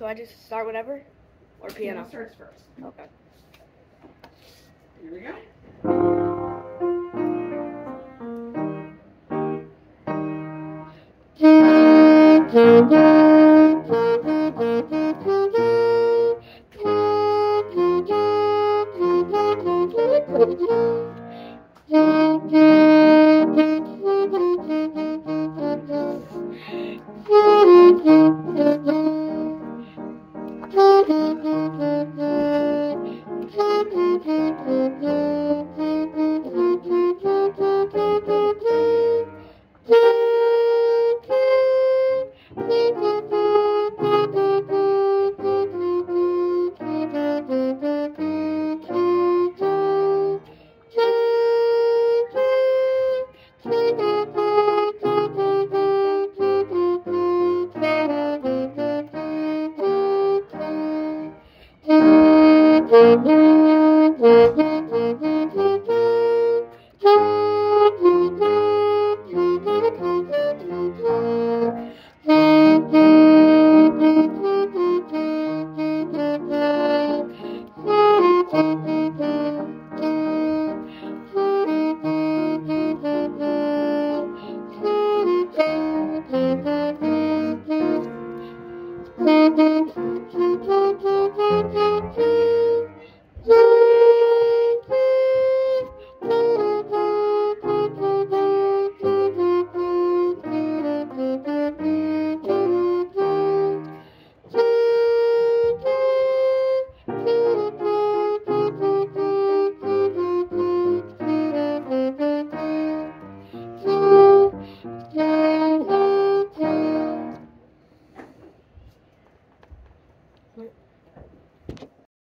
So I just start whatever? Or piano? Piano starts first. Okay. Here we go. Thank you. 네.